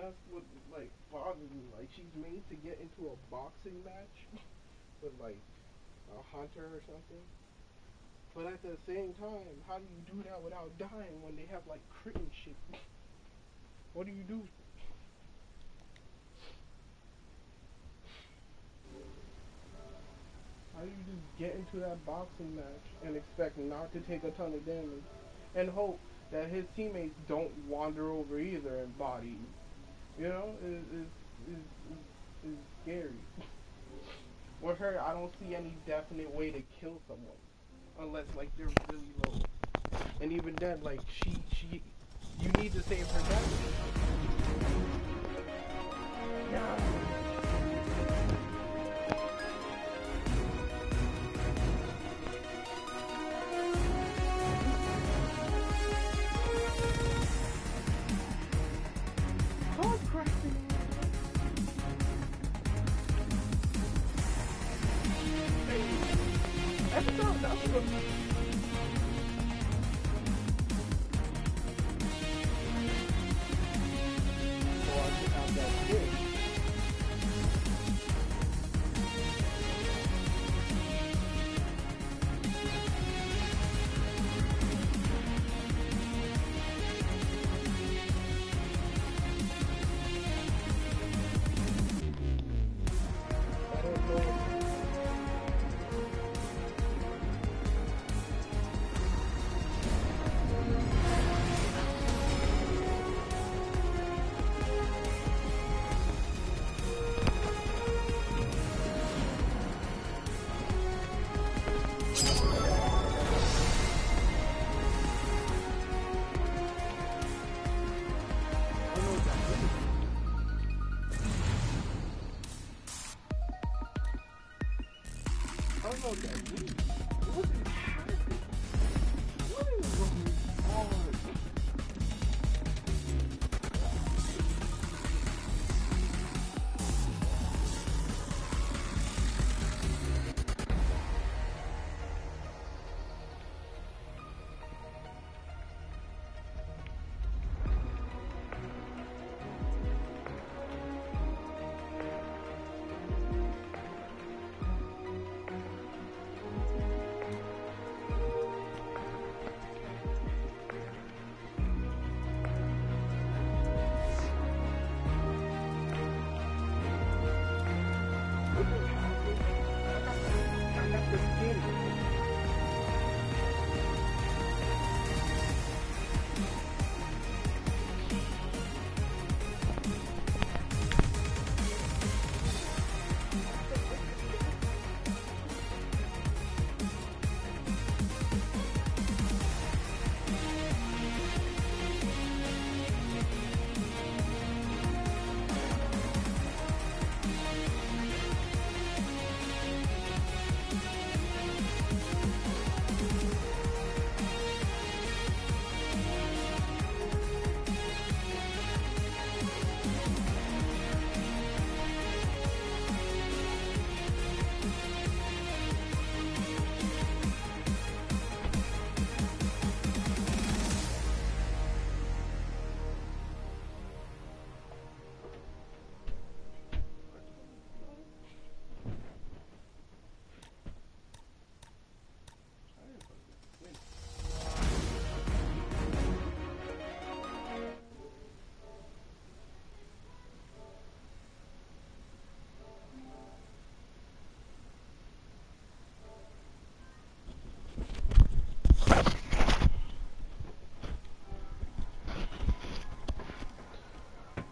that's what like bothers me. Like she's made to get into a boxing match with like a hunter or something. But at the same time, how do you do that without dying when they have like crit and shit? what do you do? How do you just get into that boxing match and expect not to take a ton of damage and hope that his teammates don't wander over either and body you? You know, is is is is scary. With her, I don't see any definite way to kill someone unless like they're really low. And even then, like she she, you need to save her damage. Yeah.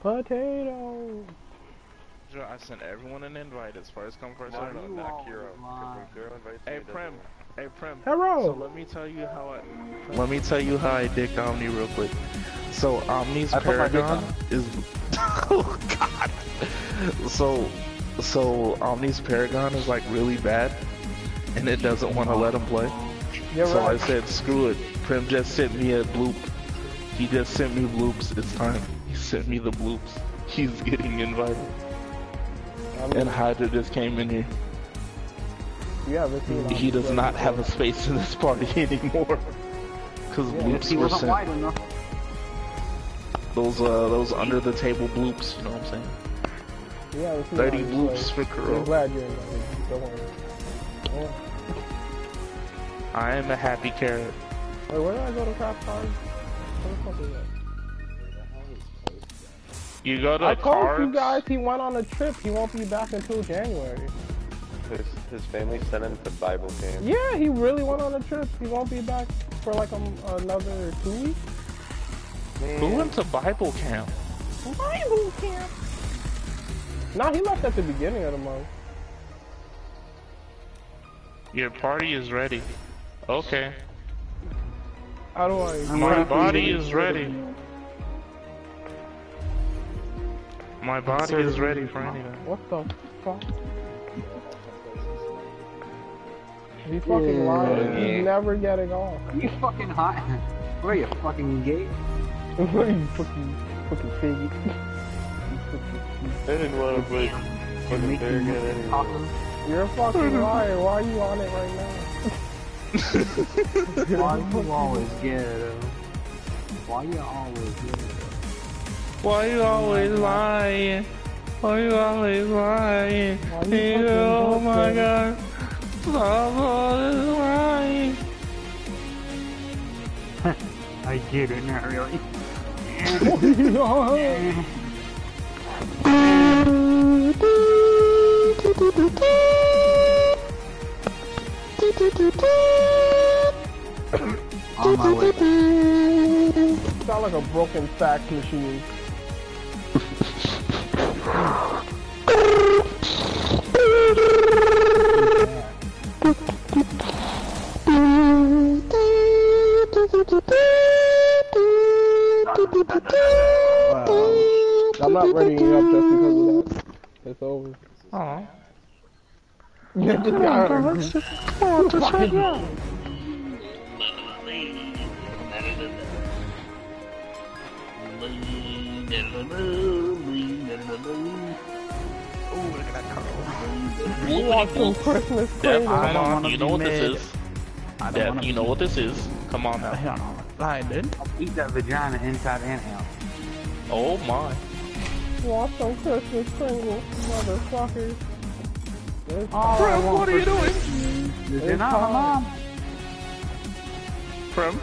Potato. I sent everyone an invite as far as come first Why serve, you not all Kiro. Hey Prim, hey Prim. Hello. So let me tell you how I let me tell you how I dick Omni real quick. So Omni's I put my dick Paragon is oh god. So so Omni's Paragon is like really bad, and it doesn't want to let him play. You're so right. I said screw it. Prim just sent me a bloop. He just sent me bloops. It's time. Sent me the bloops. He's getting invited. And Hydra just came in here. seen He does not have a space in this party anymore. Because Yeah, bloops He were wasn't sent. wide enough. those uh those under the table bloops. You know what I'm saying? Yeah, let's see Thirty how you bloops play. for I'm glad you're in that. Don't worry. Yeah. I am a happy carrot. Wait, where did I go to craft cards? Where the fuck is that? You go to I told cards. you guys he went on a trip. He won't be back until January. His, his family sent him to Bible camp. Yeah, he really went on a trip. He won't be back for like um, another two weeks. Who went to Bible camp? Bible camp. No, he left at the beginning of the month. Your party is ready. Okay. How do I? My body is ready. My body is ready for anything. What the fuck? He's fucking lying. Yeah. He's never getting off. You fucking hot. Where are you fucking gay? Where you fucking, fucking faggot. I didn't want to play You fucking make fair me again anyway. talking. You're fucking liar. Why are you on it right now? Why you always ghetto? Why you always ghetto? Why you always lying? Why you always lying? Why you fucking oh my bullshitting? god. Stop always lying. I get it, not really. On my way. sound like a broken fax machine. Wow. I'm not ready up just because of that. It's over. Aw. Yeah, just got her. You want some Christmas Def, crazy? I come don't on. wanna You know be what this is. I don't you know what this is. Come on now. Hell no. Lying, dude. Eat that vagina inside and out. Oh my. Want some Christmas Pringles, motherfuckers? It's All Prim, what are you doing? You're not my mom? Prim?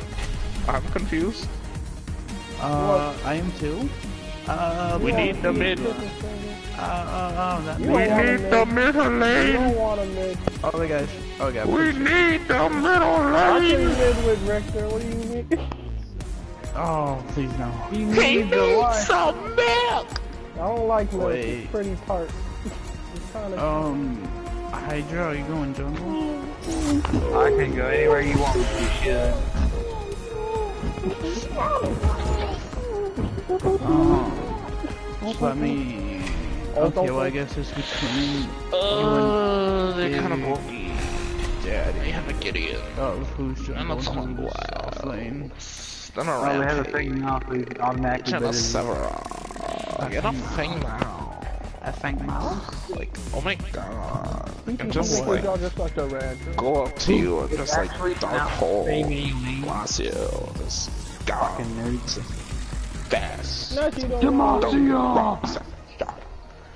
I'm confused. Uh, I am too. Uh, We need the some mid. Uh, uh, uh, We need the middle lane. don't want. Oh my gosh. Oh god. We need the middle I can lane. mid with Richter. What do you mean? Oh, please no. You He need needs some milk. I don't like milk. It's pretty tart. It's kind of. Um, Hydra, are you going jungle? I can go anywhere you want me to, shit. Oh. Let me. Oh, Okay, well I guess it's between Uh, they're kind of bulky. Daddy. They have a Gideon. Oh, who's And jungle? it's on Who's wow. off lane? Then a Oh, we have a rampage. thing now, so we automatically Jenna better. Severa. Get a thing now. I think now. Like, oh my god. I You can can just just like just like a rancher. go up to you and just like dark not hole family. blast you. Just go Fucking nerds. Fast. Not you don't want. Demacia!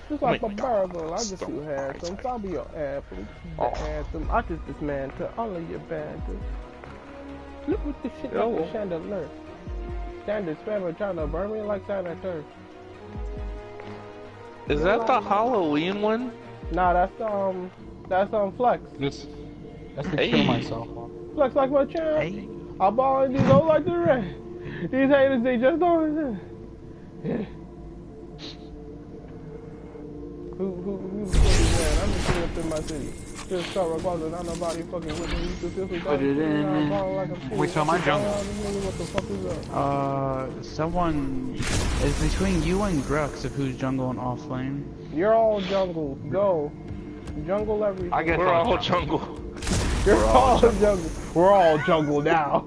Just Oh like a God. burglar, I just Stop. too handsome. I'll be your anthem. The Oh. anthem. I just dismantle all of your bandits. Look what this shit Yo. like a chandelier. Standard spammer trying to burn me like Santa Turf. Is that the Halloween one? Nah, that's um, that's um Flex. This, that's to Hey. kill myself. Flex like my champ. Hey. I ball in these old like the rest. These haters, they just don't. Who, who, who the fuck is that? I'm just sitting up in my city. Just start recording, not nobody fucking with me. You I'm balling like. Wait, so am jungle? Uh, someone is between you and Grux of who's jungle and off lane. You're all jungle. Go. Jungle everything. I guess We're all jungle. jungle. You're all jungle. We're all jungle now.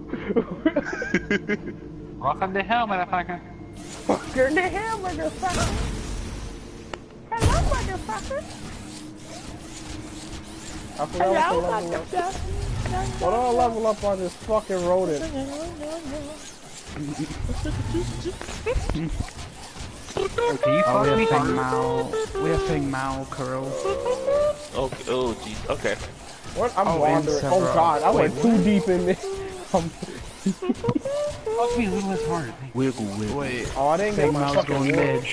Welcome to hell, motherfucker. Fucker the hell, motherfucker. Hello, motherfucker. I forgot what to level up. What do I level up on this fucking rodent? Hey, can you Oh, fuck we me? have Feng Mao. We have Feng Mao, Kuro. Okay. Oh, jeez. Okay. What? I'm Oh, wandering. Oh god, I went too deep in this. Fuck me a little less hard. Wiggle, wiggle. Wait, oh, I didn't get Feng my going mid.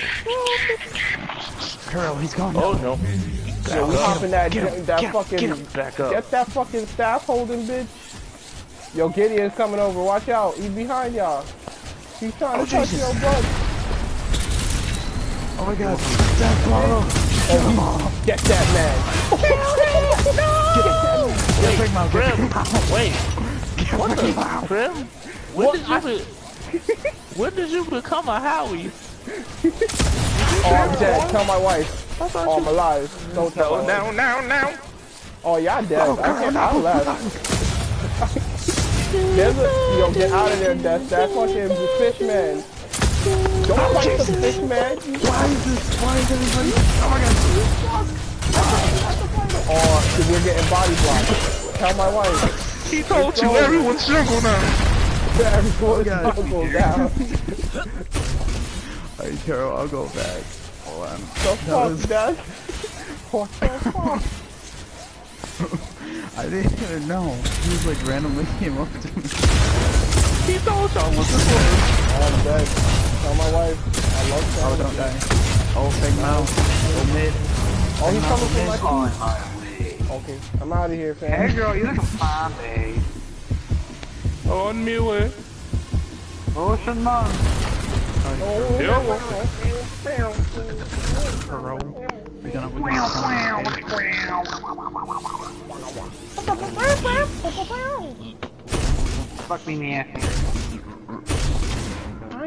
Kuro, he's gone. Oh no. Yo, we hopping that, Get him, that get him, fucking, get him back up. get that fucking staff holding bitch. Yo, Gideon's coming over. Watch out. He's behind y'all. He's trying Oh, to touch your butt. Oh my god. That's Kuro. Oh, get that man. Get Mao, get Grim, Feng Mao. wait. Get What the? Mao. Grim? When What? did you be- When did you become a Howie? Oh, I'm dead. Tell my wife. Oh, I'm alive. Don't tell No, no, no, no. Oh, y'all dead. Oh, I can't. Kuro, I no. left. There's a, yo, get out of there, Death. That fucking fish man. Don't Oh, fight the fish man. Why is this? Why is everybody? Oh my god. Oh, we're getting body blocked. Tell my wife. He told you going. everyone's jungle now. Everyone God. go down. Alright, Kuro, I'll go back. Hold on. The fuck, was- Dad? What the fuck? I didn't even know. He was like randomly came up to me. He told y'all what this was. Oh, I'm dead. Tell my wife. I love Oh, that. don't die. Oh, Feng Mao. Go mid. Oh, he's coming from my On my way. team. Okay, I'm out of here, fam. Hey girl, you look fine, babe. Oh, on me way. Ocean man. Oh, Yeah. Kuro. We're gonna, we're gonna Fuck me nasty.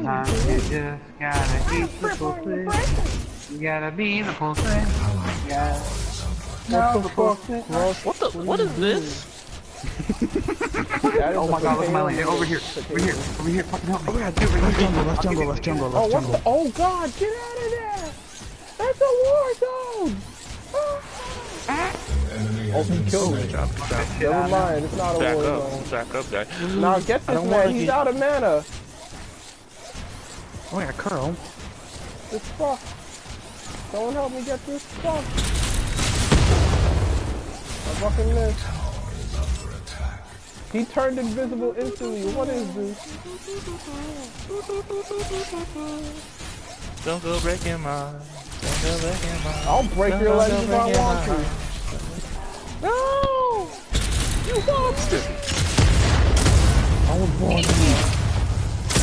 Nah, you just gotta eat the pussy. You gotta be the pussy. Yeah. What the fuck? Gross. What the? What is this? That is Oh my god, look at my potato. lane. Over here. Over here. Over here. Fucking help me. Oh my god, dude, left jungle, left jungle, left jungle, Oh, left what jungle. the? Oh god, get out of there! That's a war zone! Oh, he killed me. Never mind, it's not a Back war up. zone. Back up, guy. Now get this don't man, he's out of mana. Oh yeah, Kuro. It's fucked. Someone help me get this fucked. Fucking missed. He turned invisible instantly. What is this? Don't go breaking my. Don't go breaking my. I'll break your legs if I want to. No! You monster! I was born amazing.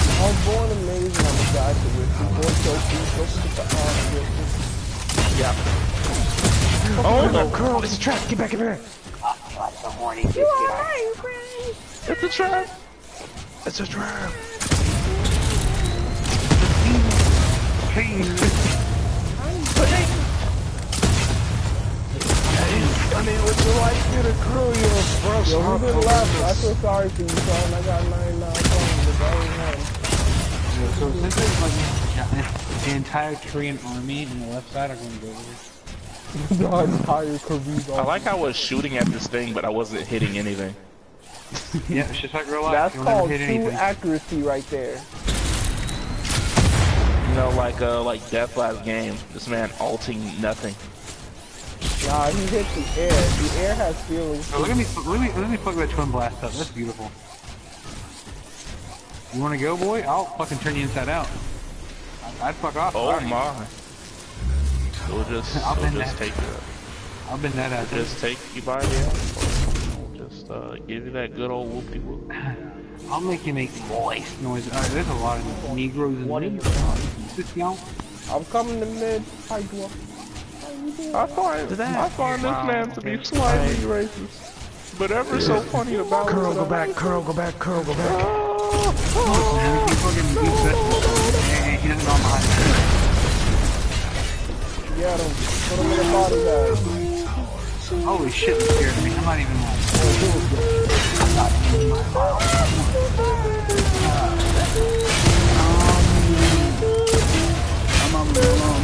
I was born amazing. I'm a guy to you born so deep, so deep the arm with Yeah. Oh, oh no, Kuro, it's a trap. Get back in here. The horny biscuit. It's a trap. It's a trap. I mean, would you like me to crew you a Yo, who did left? I feel sorry for you, son. I got 99 phones, but that ain't him. So since there's like yeah, the entire Korean army on the left side are going to go over here. the entire Korean I like how I was shooting at this thing, but I wasn't hitting anything. Yeah, it's just like real life. That's You'll called hit true anything. accuracy right there. You know, like uh, like Death last game. This man alting nothing. Nah, he hit the air. The air has feelings. Oh, look at me, let me, let me plug that Twinblast up. That's beautiful. You want to go, boy? I'll fucking turn you inside out. I'd, I'd fuck off. Oh Sorry. my! We'll just, I'll we'll just that. take you, I'll bend that out. there. just take you by the ass. We'll just uh, give you that good old whoopie whoop. I'll make you make voice noise. Uh, there's a lot of Negroes in What there. is Just, y'all. I'm coming to mid. Hydra. I find I find this man to be slightly racist, but ever so funny about Kuro, it. go back. curl, go back. curl, go back. Listen, he fucking eats vegetables. Hey, he I'm behind him. Get him. Put him in the body bag. Holy shit, that scared me. I'm not even lying. I'm on the alone.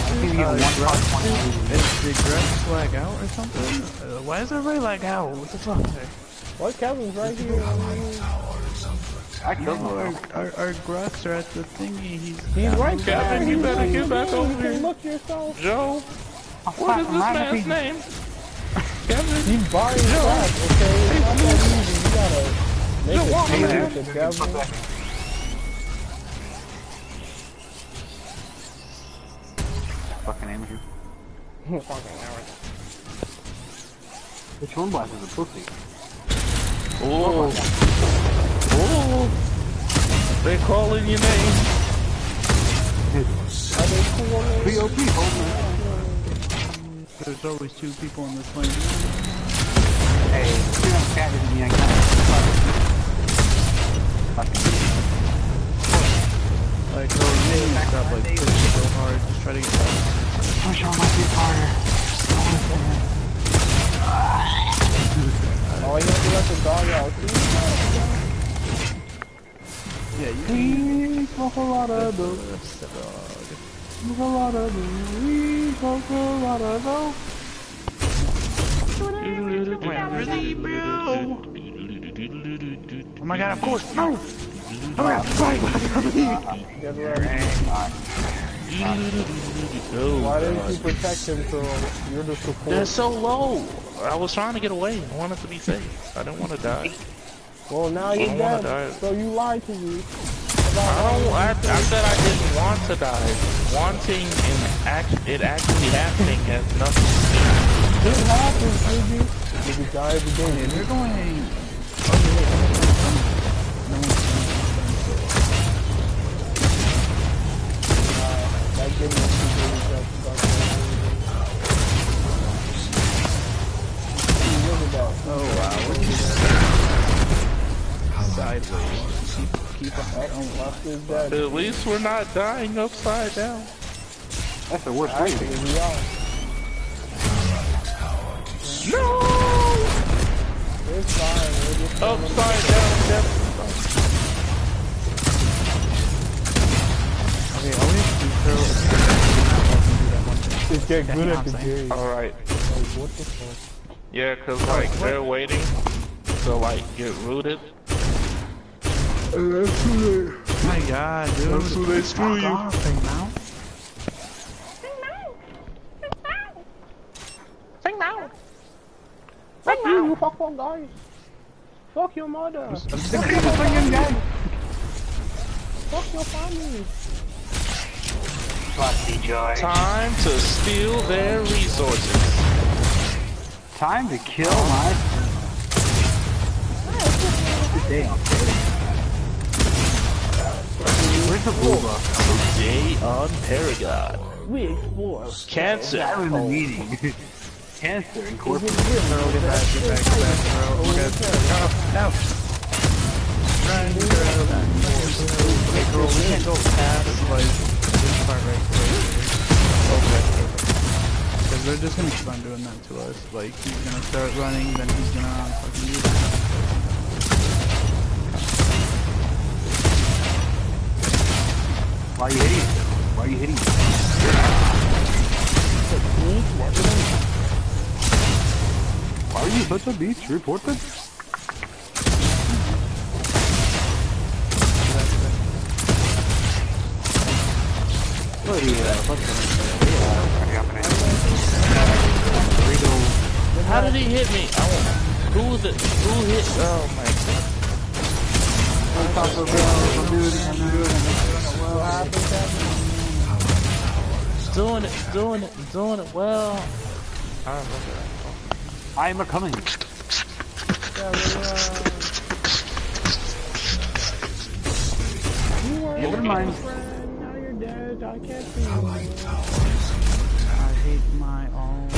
I think you get one punch, one. Is the Grux lag out or something? Uh, why is everybody lag out? What the fuck? What? Kevin's right here. I killed No, our, him. our, our Grux are at the thingy. He's, He's right there. Kevin, you He's better get back over You here. can look yourself. Joe, Oh, what is this I'm man's laughing. name? Kevin? He's buying back, okay? It's not that easy. You gotta make Joe, a walk deal over with the devil. Fucking amateur. Fucking Aaron. Which one blast is a pussy? Oh. Oh. They calling your name. Are they cool on? POP, hold There's always two people in this lane. Hey, you know, cat isn't the icon. Like, oh, you need to stop, like, pushing so hard. Just try to get back. Push on my dick harder. Oh, you have to let the dog out. Dog. Smoke a lot of dope. We smoke a lot of dope. Really, bro? Oh my god, of course, no! Oh my god, right, Get ready. Oh, Why didn't you protect him so you're the support? They're so low. I was trying to get away. I wanted to be safe. I didn't want to die. Well, now you're dead. die. So you lied to me. I don't. I, I said I didn't want to die. Wanting and act, it actually happening has nothing to This happens, did you? Did you die every day? They're going. That gave me two days of stuff. Look at that. Oh wow, sideways. Keep, keep on going. Left is dead. At least we're not dying upside down. That's the worst way. Actually, we are. No! It's fine. We're just Upside down, death. Okay, all we have to do is throw Just get Yeah, good you know at what the I'm saying. game. Alright. Like, what the fuck? Yeah, cause like they're waiting to like get rooted. Oh my god, dude. That's who they screw Fuck you. off, Big Mouth. Fuck you, you fuck fuck guys. Fuck your mother. I'm just gonna keep swinging. Fuck your family. Busty joy. Time to steal their resources. Time to kill my. Damn. Where's the booba? Day on Paragon. We explore. Cancer. I was in the meeting. Cancer Incorporated. Get back, get back, get back, girl, we can't go past, like, this part right here. Okay. Because they're just gonna keep on doing that to us. Like, he's gonna start running, then he's gonna fucking do that. Why are you hitting? Why are you hitting? Why are you such a beach? What are you, uh, How did he hit me? Who the who hit? Oh my god. Doing it, doing it, doing it well. I remember that. I'm a coming. Never mind. Now you're dead. I can't see you. I hate my own.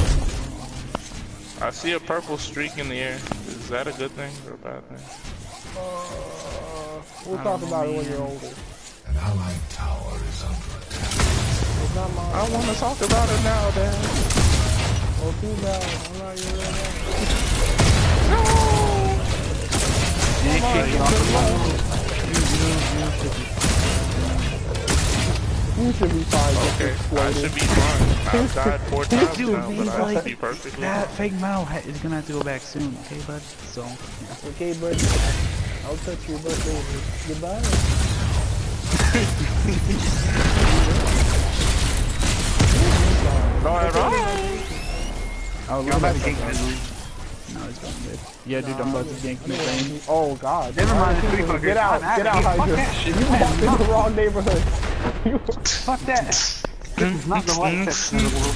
I see a purple streak in the air. Is that a good thing or a bad thing? Uh, we'll talk about it when you're older. An allied tower is under attack. It's. I want to talk about it now, Dad. Oh, too bad. I'm not your real dad. You should be fine. just Okay, I should be fine. I've died four times Dude, now, but he's I should be perfectly That fine. fake Mao ha- is gonna have to go back soon, okay, bud? So, yeah. Okay, but I'll touch your butt later. Goodbye. Oh, I'm about to gank mid. No, he's going mid. Yeah, dude, I'm about to gank mid lane. Oh God. Never mind, it's three fuckers. Get out, get out out, of here. Fuck Hydra. that shit, You man. walked in the wrong neighborhood. You Fuck that. This is not the light section of the world.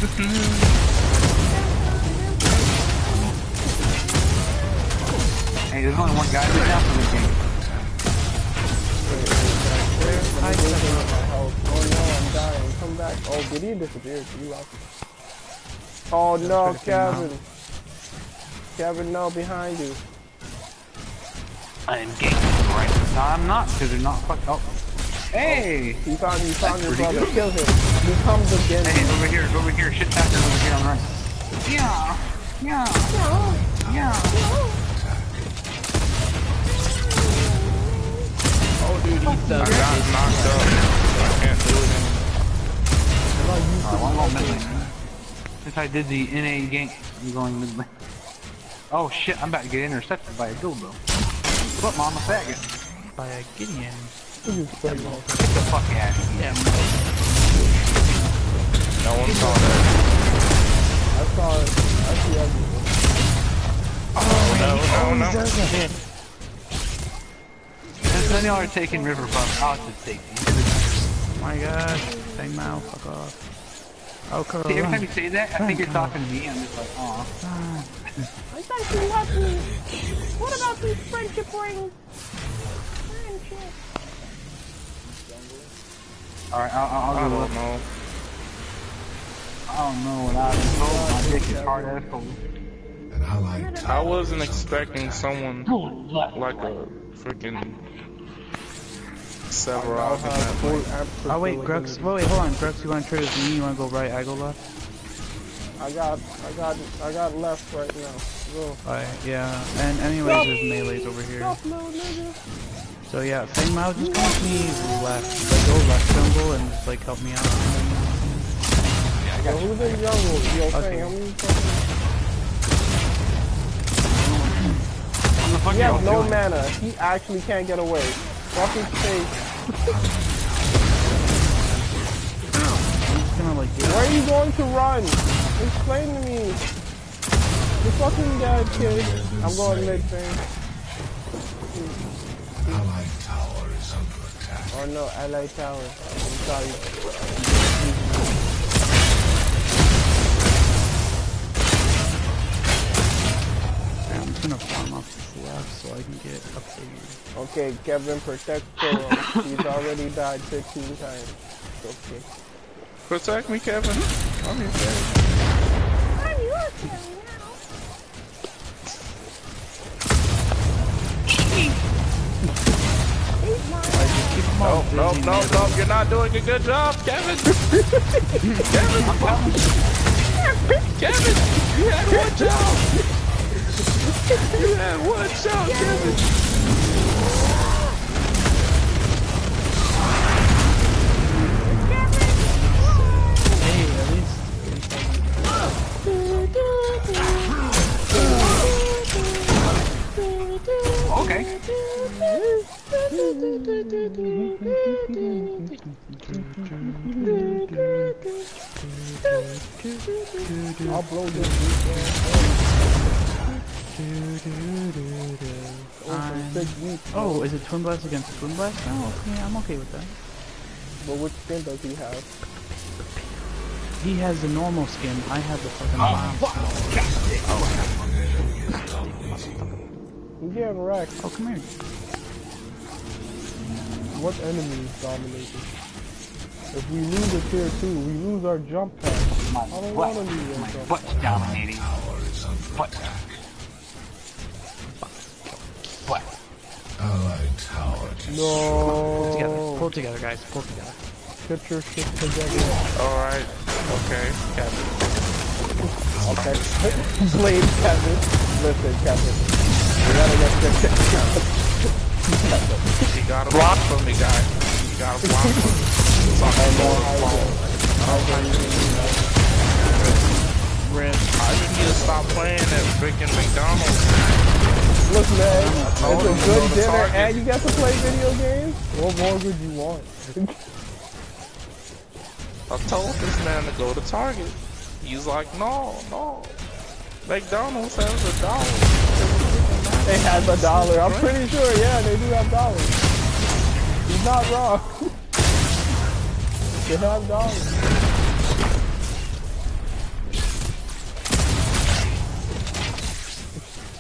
Hey, there's only one guy right now for this game. Oh no, I'm dying. Come back. Oh, did he disappear? You lost. Oh no, him Kevin. Kevin, no, behind you. I'm ganking right. No, I'm not, because they're not fuck. Oh. Hey! You found, you found your brother. good. Kill him. He comes again. Hey, over here, over here. Shit tackers over here on right. Yeah! Yeah! Yeah! Oh, dude, he's I got knocked up. I can't do it anymore. Alright, one more mid lane. Since I did the NA gank, I'm going mid lane. Oh shit, I'm about to get intercepted by a dildo. What, mama faggot? By a Gideon. Get the fuck out of here. Yeah, No one saw that. I saw it. I see everything. Oh, no, no, no. Since then y'all are taking river buff, I'll just take these. Oh my gosh. Bang mouth, fuck off. Oh, See, every time you say that, I think you're oh, talking to me, I'm just like, aw. I thought you loved me. What about these friendship rings? Friendship. Alright, I'll, I'll, I I'll go don't know. I don't know what I was told. My dick is hard as cold. And I like I wasn't expecting someone like a freaking Sevarog in that fight. Oh, wait, Grux. Wait, wait, hold on. Grux, you want to trade with me? You want to go right? I go left? I got, I got, I got left right now. Go. Alright, yeah. And anyways, there's melees over here. Stop, little nigga. So yeah, Feng Mao, just come with me left. Like, go left jungle and just, like, help me out. Yo, who's in jungle? Yo, Fang, how many fucking... What the fuck He y'all has no doing? mana. He actually can't get away. Fuck his face. Where are you going to run? Explain to me. You fucking dead, kid. I'm going mid thing. Allied tower is under attack. Oh no, LA Tower. I'm sorry. I'm gonna farm off this left so I can get up to you. Okay, Kevin, protect Toro. He's already died 15 times. Okay. Protect me, Kevin. I'm your friend. I'm your fairy now. He's mine. No, no, no, no, you're not doing a good job, Kevin. Kevin, Kevin, you had one job. You had one job, Kevin. I'll blow this over six weeks. Oh, is it Twinblast against Twinblast? Oh, okay, I'm okay with that. But which skin does he have? He has the normal skin. I have the fucking bomb. He's getting wrecked. Oh, come here. What enemy is dominating? If we lose a tier 2, we lose our jump pack. My I don't butt. want to lose our My jump butt's dominating. Butt. Butt. Allied tower Pull together. No. Pull together, guys. Pull together. Get your shit together. All right, okay, Kevin. Okay. Blade Kevin. Listen, Kevin. We gotta get this shit together. You gotta block for me, guys. You gotta block for me. It's on the phone. Rip. I just need to stop playing at freaking McDonald's. Look, man, it's a good dinner and you get to play video games. What more would you want? I told this man to go to Target. He's like, no, no. McDonald's has a dollar. They have a dollar. I'm pretty sure, yeah, they do have dollars. He's not wrong. they have dollars.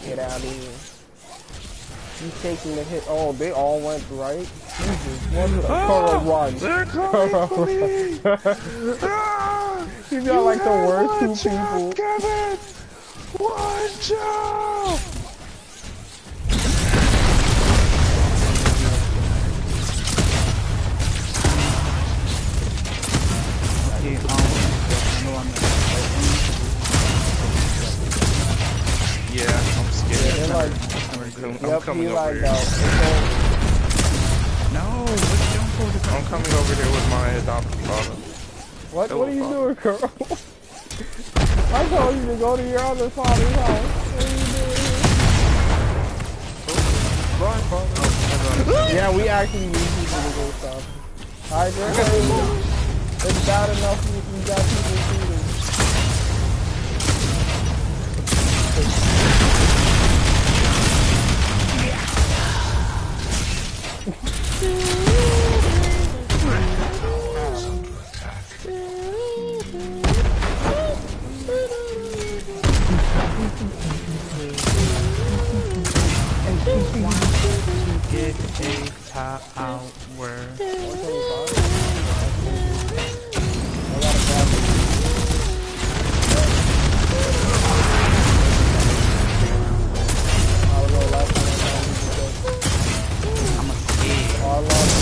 Get out of here. He's taking the hit. Oh, they all went right. Jesus, what the Kuro run? They're coming for me. Ah, He's got like the worst two people. Kevin. One job. Coming he over like here. that. No, let's don't go I'm coming over here with my adopted father. What? Hello, What are you Father. doing, girl? I told you to go to your other father's house. What are you doing Bye, father. here? Yeah, we actually need people to go stop. Alright, girl. It's bad enough you, you got people shooting. Found you, I'm a scared. Oh, I lost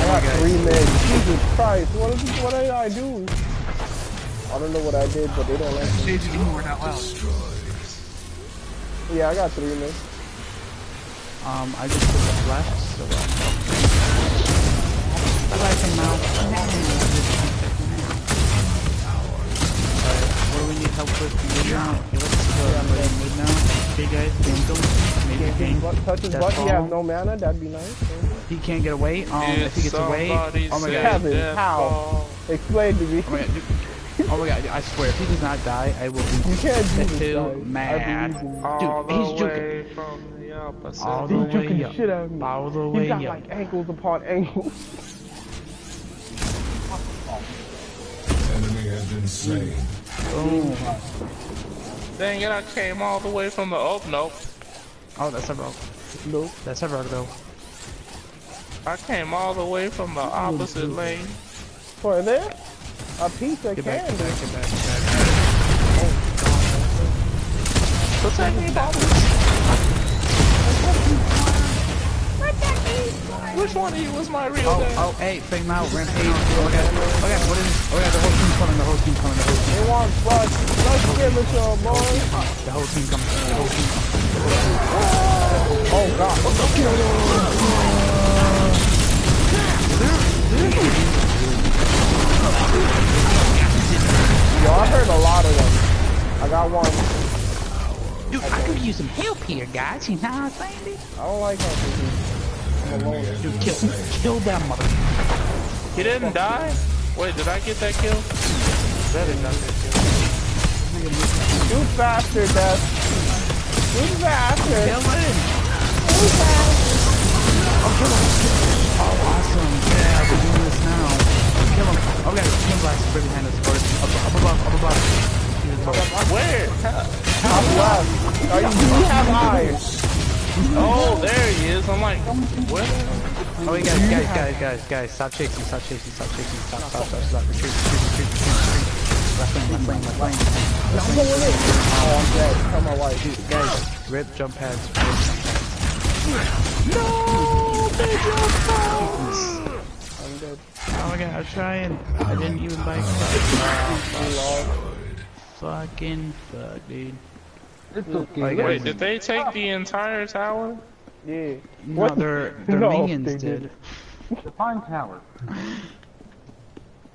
I got three men. Jesus Christ, what, is, what did I do? I don't know what I did, but they don't like me. Stage anymore out loud. Yeah, I got three men. Um, I just took a left, so um, bye bye now. Alright, what do we need help with? Mid now? Let's go play mid now. Okay guys, gank him. Maybe gank. But touch his That's butt, he has no mana, that'd be nice. He can't get away. Um, if he gets away, oh my god. Kevin, how? Explain to me. Oh my god, dude. Oh my god, I swear, if he does not die, I will You be can't do too mad. I believe Dude, he's the juking. way from the opposite. All the He's way juking up. shit out of me. All the He's way got like ankles upon ankles. Enemy has been slain. Boom. Dang it, I came all the way from the oh nope. Oh, that's a rogue. Nope. That's a rogue though. I came all the way from the opposite lane. For there? A piece of Get back, candy. get back, get back, get back. Protect me, Bobby. Which one of you was my real Oh, dad? oh, hey, Fake Mao, Rampage. Oh my god, oh my god, what is this? Oh my the whole team's coming, the whole team coming, the whole team. They want blood. Let's give it to 'em, boys. Oh, the whole team coming, the whole team coming. Oh god. Oh, Yo, I heard a lot of them. I got one. Dude, I could use some help here, guys. You know what I'm saying? dude? I don't like how this. I'm alone. Dude, kill, kill that mother. He didn't die? Wait, did I get that kill? That did not get kill. Shoot faster, Death. Shoot faster. Kill him. Shoot faster. Oh, awesome. Yeah, we're doing this now. Kill him. Oh, we got a team blast right behind us. Or up, up above, up above. He's above. Where? Top left. Are you, do you have eyes? Oh, there he is. I'm like, what? Oh, wait, guys, guys, guys, guys, guys, stop chasing, stop chasing, stop chasing, stop, stop, stop, stop, retreat, retreat, retreat, retreat, retreat. Left lane, left lane, left lane. I'm going in. Oh, I'm dead. Tell my wife. Dude, guys, rip jump pads, rip jump pads. I'm dead. Oh my god, I'm trying. I didn't even buy Fucking fuck, dude. It's okay. Like, Wait, did they take the entire tower? Yeah. No, What? their, their No, minions they did. didn't. Define tower.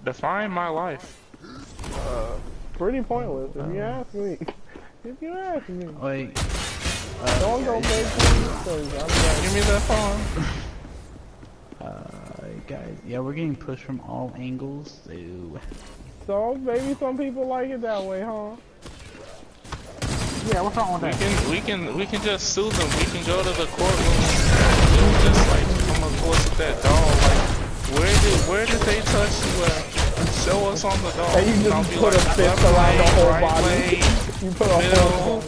Define my life. Pretty pointless, if you ask me. If you ask me. Wait, Don't go make me because I'm Give me that phone. uh, guys, yeah, we're getting pushed from all angles. So, so maybe some people like it that way, huh? Yeah, what's wrong with We that? can we can we can just sue them. We can go to the courtroom and just like come up close with that doll. Like where did where did they touch you at? Show us on the doll. And you just be put a like, fist left around the whole right body. leg, You put a middle. whole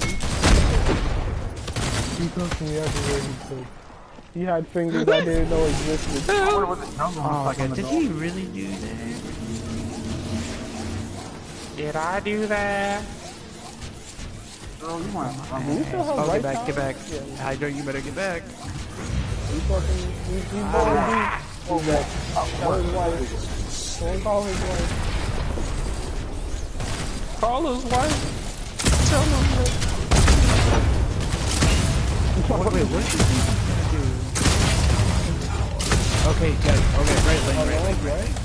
He took me everywhere he could. He had fingers I didn't know existed. I wonder what the jungle oh, looks like on God, did he really do that? Did I do that? Girl, you want to oh, You still Oh, right get back, get back. Yeah, Hydra, you better get back. he fucking, he, he better be. Oh, that. Oh, call his wife. Don't call his wife. Call his wife. Tell him that. Wait, wait, what do you Okay, Ted. Okay, right lane, right lane, right lane.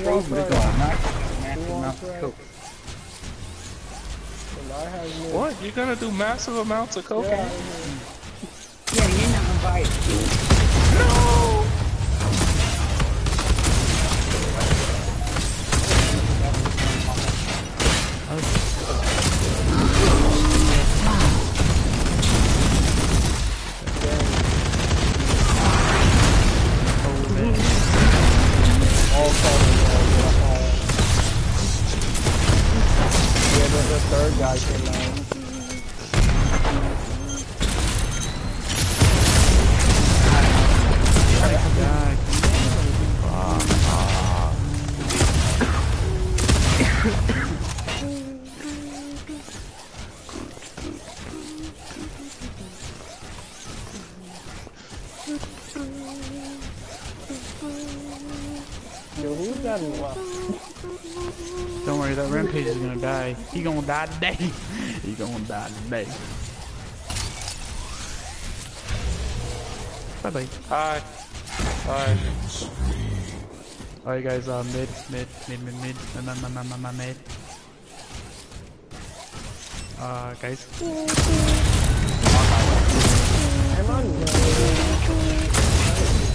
Right? Right? From the god, not massive amounts of coke. What? You're gonna do massive amounts of cocaine? Yeah, yeah you're not invited. No! Don't worry, that rampage is gonna die. He gonna die today. he gonna die today. Bye bye. Hi. Hi. Alright guys, uh, mid, mid, mid, mid, mid, mid, mid, mid, mid, mid, mid. Uh, guys. Am I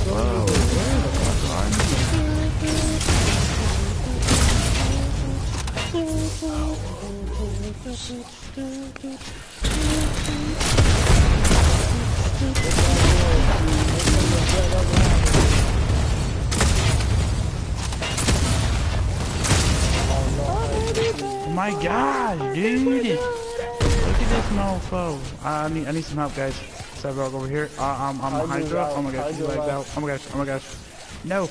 Oh my god, dude! Look at this mofo. I need, I need some help, guys. Cyborg over here. Uh, I'm, I'm a Hydra. Oh my gosh, he's lagged out. out. Oh my gosh, oh my gosh. No!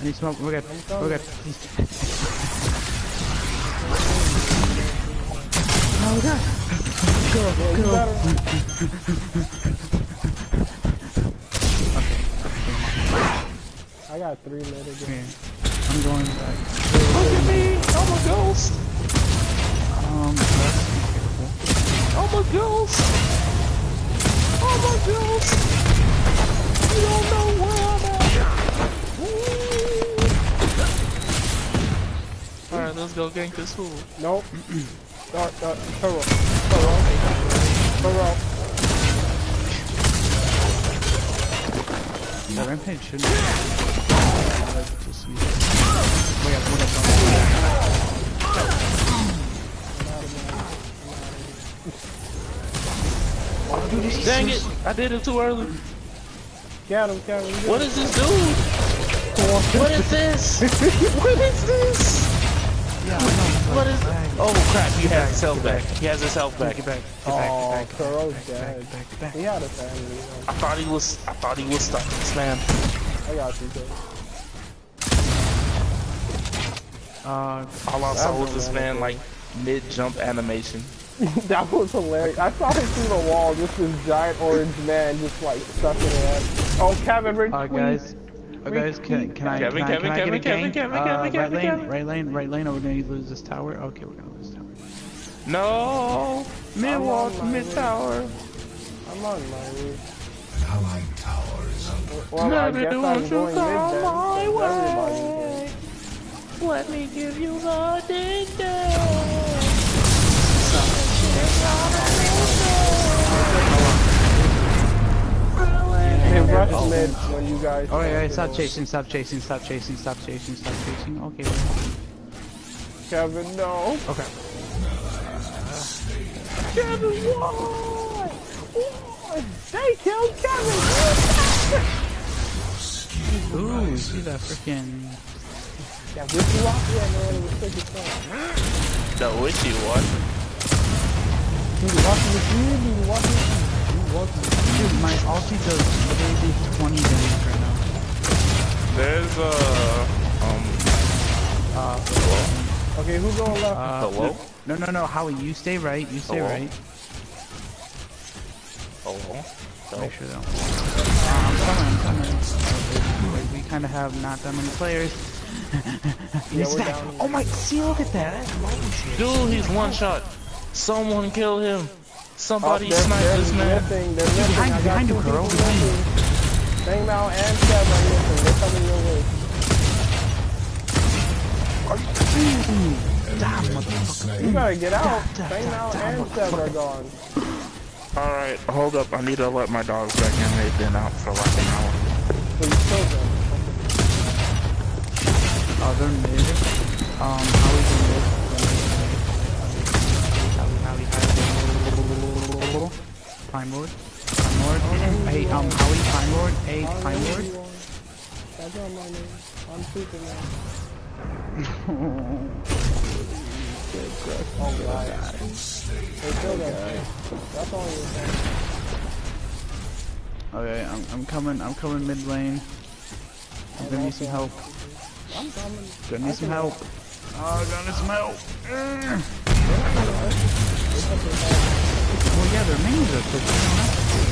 I need some We're good. We're good. Oh god. Go, go. I got three mid again. Okay. I'm going back. Look at me! I'm a ghost! Um. I'm a ghost! I'm a ghost! You don't know where I'm at! Alright, let's go gank this fool. Nope. uh, uh, Turo. Turo. Turo. The rampage shouldn't be. Just use it. Wait, what up, Dang it! I did it too early. Get him, get him. get What him. is this dude? What is this? what is this? What is? Oh crap! He has his health back. He has his health back. Get back, get back, Oh, get back, Turo's back, get back, get back. He had a family. I thought he was. I thought he was stuck. This man. I got you, kid. Uh, All I saw That was this man like mid jump animation. that was hilarious. I saw him through the wall, just this giant orange man just like stuck in it. Oh, Kevin, retweet. uh, guys. Uh, guys, can, can I, Kevin, can I, Kevin, can I Kevin, get a Kevin, gank? Kevin, uh, Kevin, right Kevin, lane, Kevin. right lane, right lane, are we gonna lose this tower? Okay, we're gonna lose tower. No. Mid I'm wall, on my mid tower. I'm on my way. An allied tower is under Well, I Never guess do what you going mid call my way. Let me give you the ding They rush mid when you guys. Oh, yeah, yeah, stop chasing, stop chasing, stop chasing, stop chasing, stop chasing. Okay. Kevin, no. Okay. Kevin, why? Why? They killed Kevin. Ooh, see that freaking. Yeah, Wiki Waki, I know what it was freaking from. The witchy what? Dude, walking with you, dude, walking with you. Dude, walking with Dude, my ulti does There's a um Uh, you. Okay, who's going left? uh, hello? no, no, no, Howie, you stay right, you stay Hello? right. Hello? Make sure they don't. Uh, I'm coming, I'm coming. Wait, we kind of have not that many players. Yeah, He's down. Oh my, see, look at that. That's. Dude, he's one shot. Someone kill him. Somebody Oh, snipe they're this man. Missing, they're missing. behind I you, got behind two you, Kuro, people behind you. missing. Feng Mao and Seb are missing. They're coming your way. Damn, motherfucker. You gotta get out. Da, da, Bang da, Mao and Seb are gone. Alright, hold up. I need to let my dogs back in. They've been out for like an hour. So you killed them. Oh, they're mid. Um, Howie's in mid. Howie, Howie, Howie. Prime Lord. Hey, um, Howie, PrimLord. Hey, I don't Prime know Lord. who you are. That's not my name. I'm Superman. Oh god. They killed us. That's all you're saying. Okay, I'm, I'm coming, I'm coming mid lane. I'm gonna need some help. I'm coming. Gonna need some help. Oh, gonna need some help. Well, yeah, their minions are pushing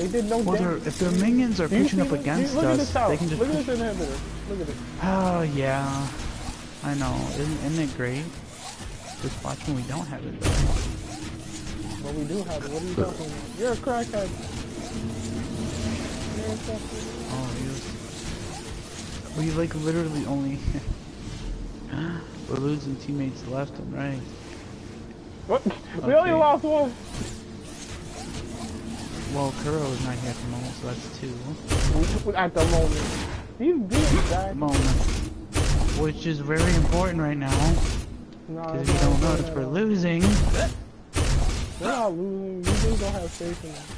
They did no Well, damage. if their minions are Do pushing up against Look at us, this they can just Look at this inhibitor. Look at it. Oh, yeah. I know. Isn't, isn't it great? Just watch when we don't have it, though. But we do have it. What are you talking about? You're a crackhead. You're a crackhead. Oh, yes. We, like, literally only... We're losing teammates left and right. What? We only lost one. Well, Kuro is not here at the moment, so that's two. At the moment. He's being back. Moment. Which is very important right now. Because it's if you don't not notice, good. we're losing. We're not losing. You just don't have faith in us.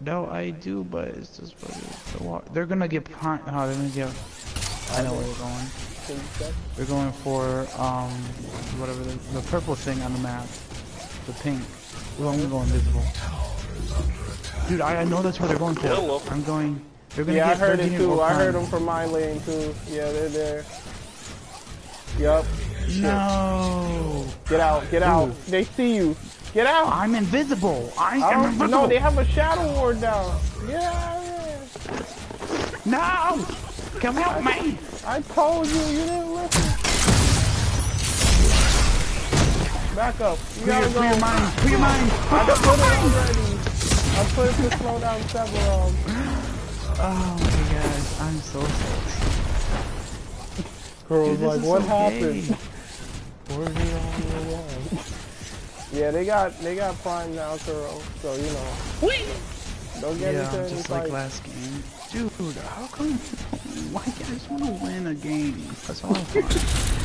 No, I do, but it's just what. The wa- They're gonna get pun- Oh, they're gonna get. I know where they're going. So you said- They're going for um, whatever the, the purple thing on the map, the pink. Well, I'm gonna go invisible. Dude, I, I know that's where they're going to. I'm going. They're gonna Yeah, I heard it too. I heard them from my lane too. Yeah, they're there. Yup. No, Get out. Get out. They see you. Get out. I'm invisible. I I am invisible. no, they have a shadow ward down. Get out of here. No! Come help me! I told you. You didn't listen. Back up. You Clear, gotta go. clear mind. Clear your mind. I put it already. I put it to slow down several. Um, Oh my gosh, I'm so sorry. Girl Dude, was like, what so happened? Where's it on your wall? Yeah, they got they got prime now, Kuro. So you know. Don't get Yeah, into just like fight. last game. Dude, how come? Why can't I just want to win a game? That's all I want.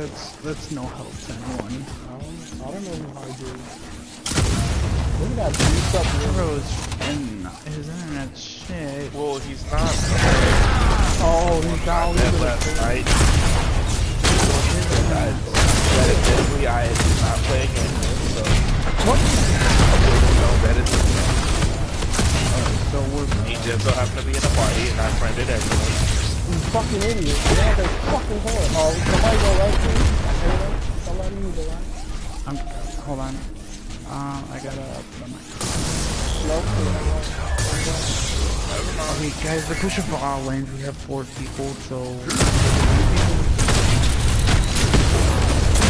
that's that's no help to anyone. I don't, I don't know how I do. Look at that beast up here. Bros and his internet shit. Well, he's not. Oh, he's down. Look That at last that. night. I said admittedly I did not play a game so. What? I didn't know that it's. So we're He just so happened to be in a party and I friended everyone. You fucking idiot. Yeah, they fucking horror. Oh, somebody go right to. Anyone? Somebody use the right. I'm hold on. Uh, I gotta put on my No. Okay, guys, they're pushing for all lanes. We have four people, so.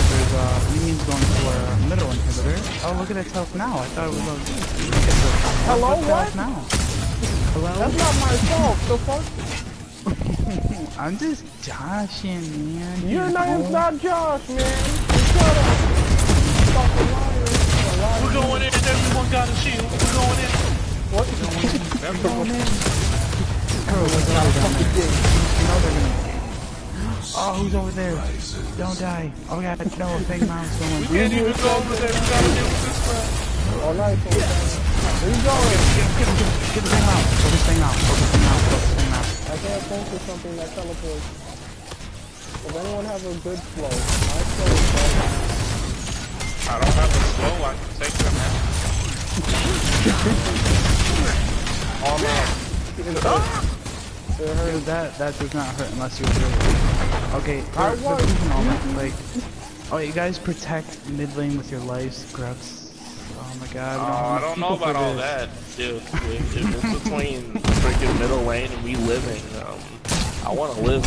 There's uh, Minion's going for a middle inhibitor. Oh, look at its health now. I thought it was Hello, what? now? Hello? That's not my fault. The fuck? I'm just joshing, man. Your you name's know? not Josh, man. Shut up. Liar. You're a liar. We're going in. Everyone got a shield. We're going in. What? I'm going in. Bro, what's up, dumbass? You know they're gonna... Oh, who's over there? Don't die. Oh, God, no, Fang Mouse going. We can't even go over there. We gotta deal with this crap. All right, so where you going? Get, get, get, get the thing out. Focus thing out. Focus thing out. Focus thing out. I can't think of something that teleports. Does anyone have a good flow? My flow is better. I don't have a slow. I can take them out. Arm out. Dude, that, that does not hurt unless you're really... Okay, I for, for won. proof and all that, like... Oh, you guys protect mid lane with your lives, scrubs. Oh my god. Oh, I don't know about all this. that, dude. If, if it's between freaking middle lane and we living, um, I want to live.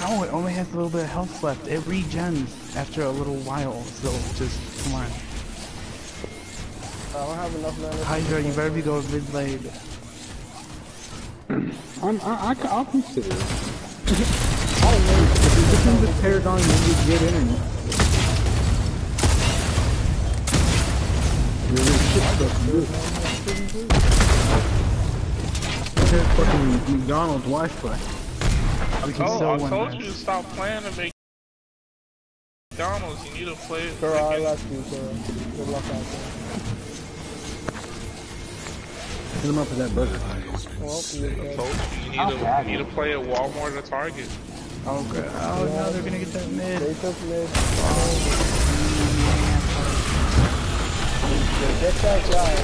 No, it only has a little bit of health left. It regens after a little while, so just, come on. I don't have enough mana. Hydra, you better be going mid lane. I'm, I, I, will consider it. I don't know. It depends if Paragon uses good internet. Really fucking McDonald's Wi-Fi. We can Oh, I told you to stop playing to make McDonald's. You need to play it. Girl, I freaking- left you, girl. Good luck out there. Hit them up with that burger. Well, you I good. told you, you need to, you need to play at Walmart or Target. Oh, god. Oh, no, they're gonna get that mid. They took mid. Oh. Get that guy.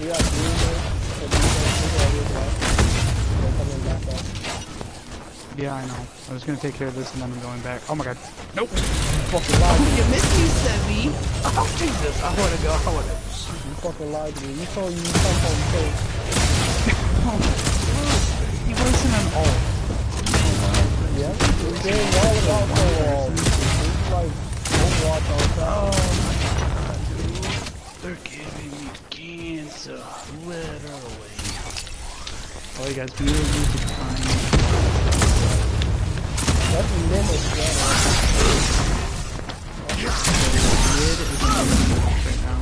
You got green mid. So defense is always left. They're coming back up. Yeah, I know. I'm just gonna take care of this and then I'm going back. Oh my god. Nope. fucking lied. You missed me, Sebby. Oh, Jesus. I wanna go. I wanna You fucking lied to me. You told me you come home safe. Ult. Yeah? It's all about so It's like Overwatch all the time. They're giving me cancer. Literally. Oh, you guys, we need to find... That's. Mid is right now.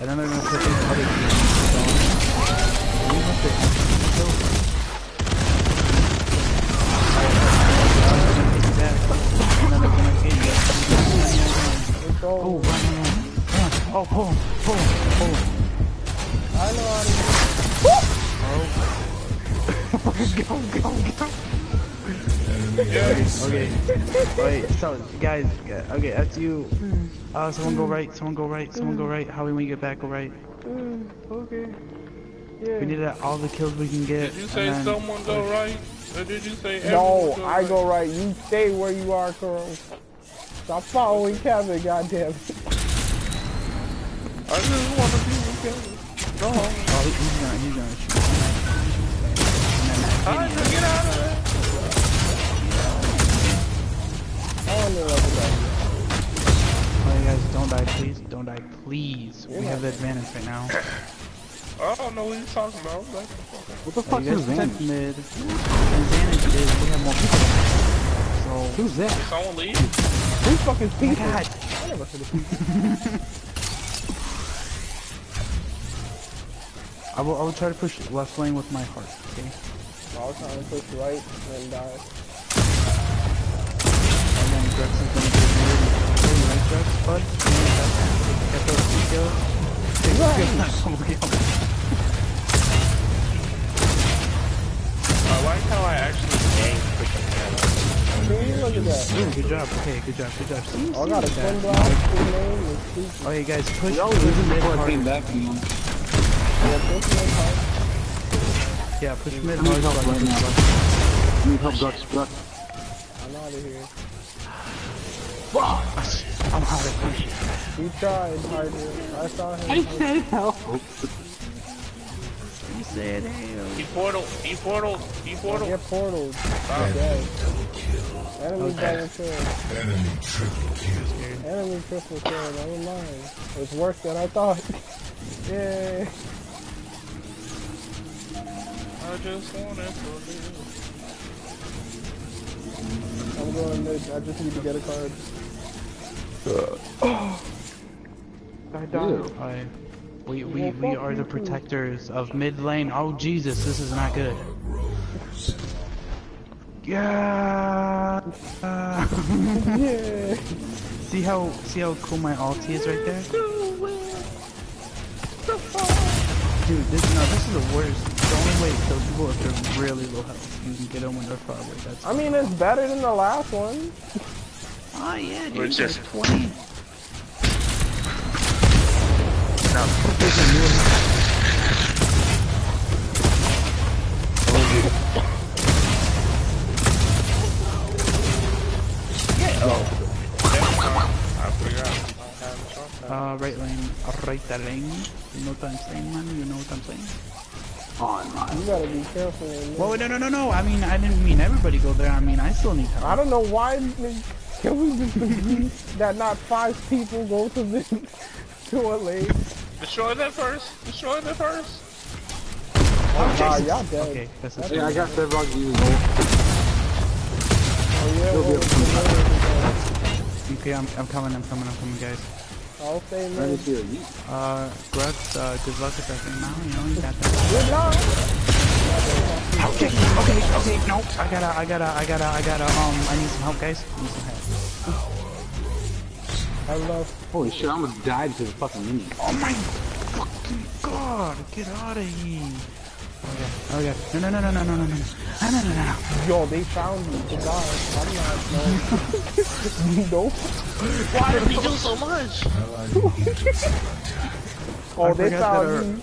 And then they're gonna put these other teams on. We want the And It's Oh, run, run. Run. Oh, pull him, pull. I know how to do it. Go, go, go. Okay. Wait, so, guys, uh, okay, after you, uh, someone go right, someone go right, someone go right. How we when we get back, go right. Okay. We need all the kills we can get. Did you say someone go right? Or did you say No, I go right. You stay where you are, Kuro. Stop following Kevin, goddamn. I just want to be with Kevin. Go home. Oh, he- he's gonna, he's gonna shoot. And then that Hydra, idiot- get out of there. I don't know what to. Oh, you guys, don't die, please. Don't die, please. We have the advantage right now. I don't know what you're talking about. What the oh, So fuck you guys is protect that? mid. Advantage is we have more people. So, Who's that? someone leave. Who's fucking oh my people? god. I never heard of I will, I will try to push left lane with my heart, okay? I was trying to push right and die. And then Drex is gonna get mid. Hey, nice Drex, bud. Get those two kills. Take those kills. I like how I actually gained freaking mana. See, look at that. Ooh, good job. Okay, good job, good job. See, Oh, I got a see twin that. blast, two name, and two. Oh, you guys push, We always push mid before hard. came back, you know. Yeah, push mid hard. Yeah, push mid I need hard. help so I right now. flush. I need help, Dux. Dux. I'm out of here. Fuck! I'm out of here. He tried, Hydra. I saw him. I said help. Oh. Said hell. He portal, he portal, he portal. Get portaled. Dead. Enemy double kill. Enemy triple kill. Enemy triple kill. Never mind. It's worse than I thought. Yay. I just wanted to live. I'm going mid. I just need to get a card. Uh, oh! I died. I, we, we, we are the protectors of mid lane. Oh Jesus, this is not good. Yeah. Yeah. see how see how cool my ulti is right there? Dude, this no, this is the worst. The only way to kill people if they're really low health. You can get them when they're far away. That's I mean, it's better than the last one. oh yeah, dude. We're just- there's 20. I Uh, right lane, right lane. You know what I'm saying, man? You know what I'm saying? You gotta be careful. man. Well, no, no, no, no. I mean, I didn't mean everybody go there. I mean, I still need help. I don't know why. Can we just agree that not five people go to this to? Destroy that first. Destroy that first. Oh, nah, y'all dead. Okay, that's the Yeah, I got several views. Oh yeah, He'll be well, able to it's Okay, I'm, I'm coming, I'm coming, I'm coming, guys. I'll stay Ready mid. Uh, Grux, uh, good luck with that thing now, you know, you got that. Good luck. Okay, okay, okay, no, I gotta, I gotta, I gotta, I gotta, um, I need some help, guys. I need some help. I love. Holy shit, I almost died to the fucking minion. Oh my fucking god, get out of here. Oh, okay, okay, no, no, no, no, no, no, no, no, no, no, no, no, no. Yo, they found me. The guy. I'm not. No. nope. Why did he do so much? Oh, I they forgot found that our- me.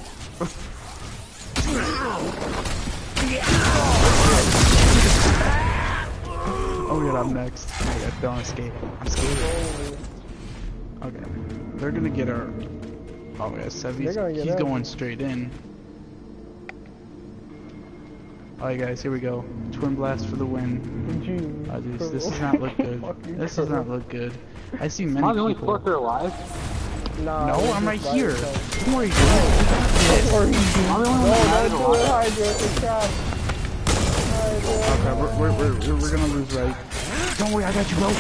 Oh god, I'm next. Okay, don't escape. I'm scared. Oh. Okay, they're gonna get our. Oh yeah, Sevy's. They're gonna get He's us. going straight in. Alright guys, here we go. Twinblast for the win. Jeez. Oh, dude, this does not look good. Fucking This does not look good. I see many Am I the only people. fucker alive? Nah, No, I'm right here. yourself. Don't worry, dude. Don't worry. I'm the only one that don't is do it, alive. Hydra. It's trash. Hydra. Okay, we're, we're, we're, we're, we're gonna lose right. Don't worry, I got you, bro.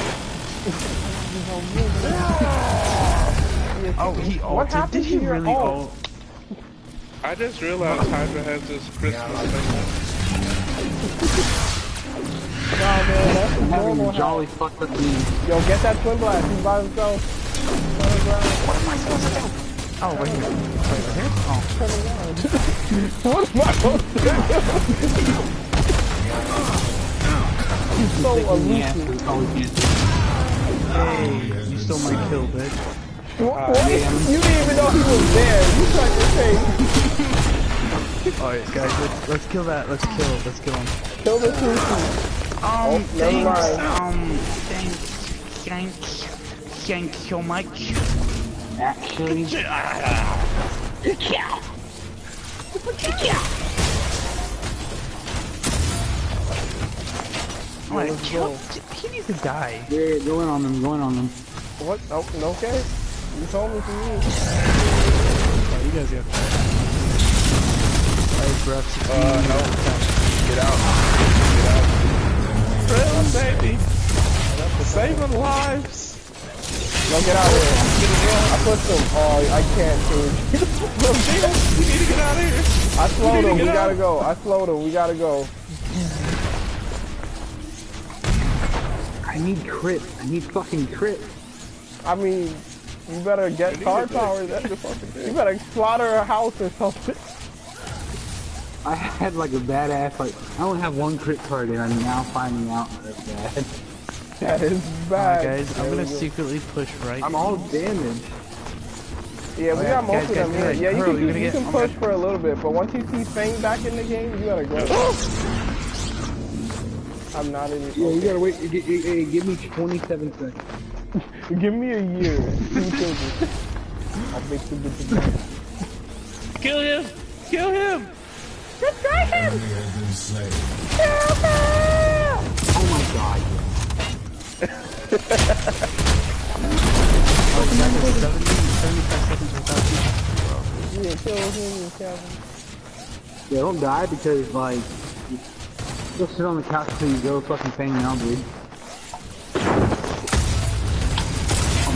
Oh, he What ulted. happened Did he really ult? ult? I just realized Hydra has this Christmas thing. Nah, man, that's a I'm having normal jolly fucked up minion. hack. Yo, get that Twinblast. He's by himself. Turn. What am I supposed to do? Oh, right here. Right here? Oh. Turn around. what am I supposed to do? He's so elusive. that's all we can do. Hey, you stole my kill, bitch. What? what? You didn't even know he was there. You tried to say, Alright, guys, let's, let's kill that. Let's kill Let's kill him. kill the Sushi. Um, never thanks. mind. Um, thanks. Thanks. Thank you so much. Actually, Alright, kill. He needs to die. yeah, going on them, going on them. What? Oh, no okay. You told me to use. Oh, you guys got Alright, Brooks. Uh, no. Get out. Get out. Real baby. Saving lives. No, get out of here. I pushed him. Oh, I can't, dude. We need to get out of here. I slowed need him. We get gotta out. go. I slowed him. We gotta go. I need crit. I need fucking crit. I mean, you better get car power. Then. You better slaughter a house or something. I had like a badass, like, I only have one crit card and I'm now finding out that's bad. That is Alright, bad. guys, I'm gonna go. secretly push right. I'm all damaged. Yeah, we Oh, got most guys, of them guys, here. guys, Yeah, you Pearl, can, you're you, gonna get- can push for a little bit, but once you see Fang back in the game, you gotta go. I'm not in. Yeah, you gotta wait. G- g- g- give me 27 seconds. Give me a year. I'll make the difference. Kill him. Kill him. Distraction! him! Kill him! Oh my god. Oh, seconds, 70, 75 seconds without you. Yeah, kill him, Kevin. Yeah, don't die because, like, you just sit on the couch till you go fucking bang out, dude.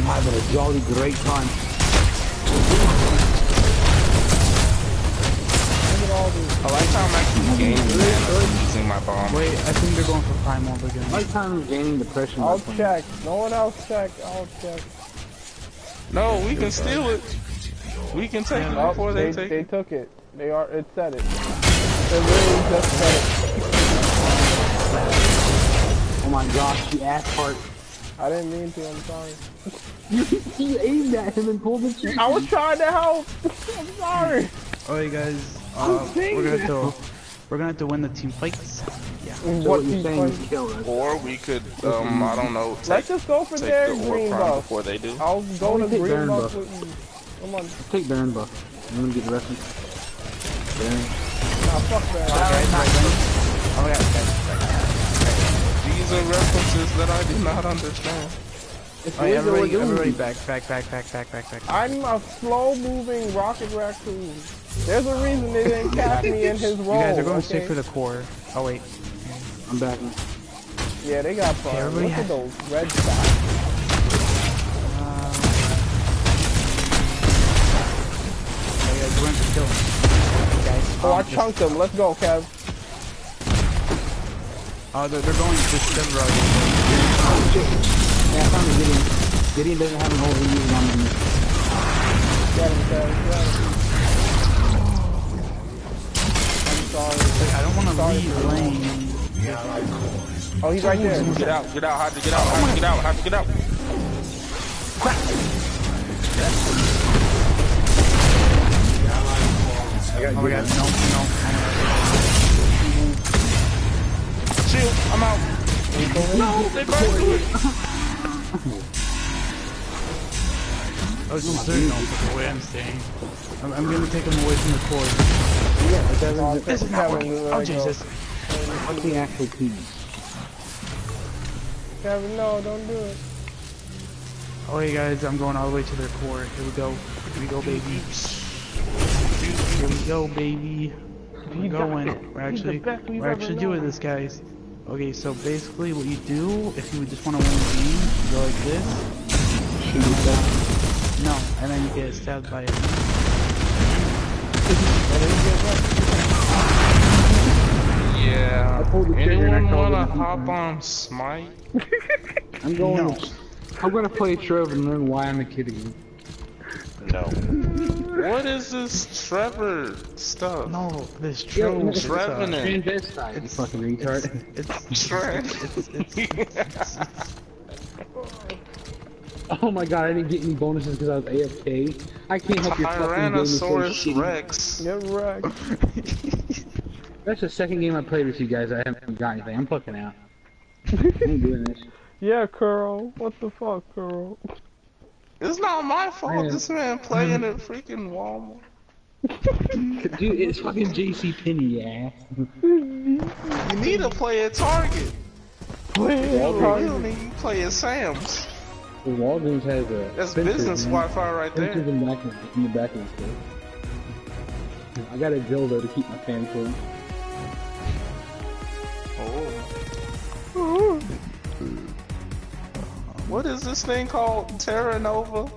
I'm having a jolly great time. Oh, I like how I'm actually gaining mana using my bomb. Wait, I think they're going for Primal again. My time is gaining depression. by I'll playing. check. No one else check. I'll check. No, we can steal it. We can take it Oh, before they, they take they it. took it. They are. It said it. It really just said it. Oh my gosh, the ass part. I didn't mean to. I'm sorry. you aimed at him and pulled the trigger. I was trying to help. I'm sorry. Alright guys, uh, we're gonna have to, we're gonna have to win the team fights. So what what you're team saying fight? kill us. Or we could, um, I don't know, take, Let's just go for take their the ore green prime buff. before they do. I'll go to take green Baron buff buff. with you. Come on. Take Baron buff. I'm gonna get the reference. Baron. Nah, fuck that. Oh my god, guys, These are references that I do not understand. It's Alright, everybody, everybody back, back, back, back, back, back, back. I'm a slow-moving rocket raccoon. There's a reason they didn't cast me in his You guys are going okay? straight for the core. Oh wait. I'm back. Yeah, they got fun. everybody Look at those red spots. Oh, uh, guys are going for kill. Guys, Oh, I chunked them. Let's go, Kev. Oh, they're, they're going just several. Yeah, I found the Gideon. Gideon doesn't have an overuse on him. Get him, Kev. Get him. I'm sorry. I don't want to Sorry leave for lane. Oh, he's right there. Get out, get out, have to get out, have to get out, have to get out. Oh my god, no, no. Shield, I'm out. No, they burned through it. I was just saying no, the way I'm staying. I'm, I'm gonna take him away from the core. Oh, This is not working. Kevin, Oh let. Jesus. What's the actual key? Kevin, no, don't do it. Oh hey guys, I'm going all the way to their core. Here we go. Here we go, baby. Here we go, baby. We're going. We're actually, we've we're actually doing this, guys. Okay, so basically what you do, if you just want to win the game, you go like this. No, and then you get stabbed by it. Yeah. pulled the trigger and I wanna hop on Smite? I'm going. No. I'm gonna play Trove and learn why I'm a kid again. No. What is this Trevor stuff? No, this Yeah, true. no, it's, uh, Trevenant. Transvestite, you fucking retard. It's, Tre- it's, it's, Oh my god, I didn't get any bonuses because I was AFK. I can't help your fucking game Tyrannosaurus shitty. Rex. Get wrecked. That's the second game I played with you guys. I haven't got anything. I'm fucking out. I ain't doing this. Yeah, Curl. What the fuck, Curl? It's not my fault. Man. This man playing at freaking Walmart. Dude, it's fucking JC Penny, yeah. You need to play at Target. Please, You Target. don't need to play at Sam's. The Walgreens has a. That's business man. Wi-Fi right there. in, back of, in the back of the store. I got a dildo to keep my fan cool. Oh. What is this thing called? Terra Nova?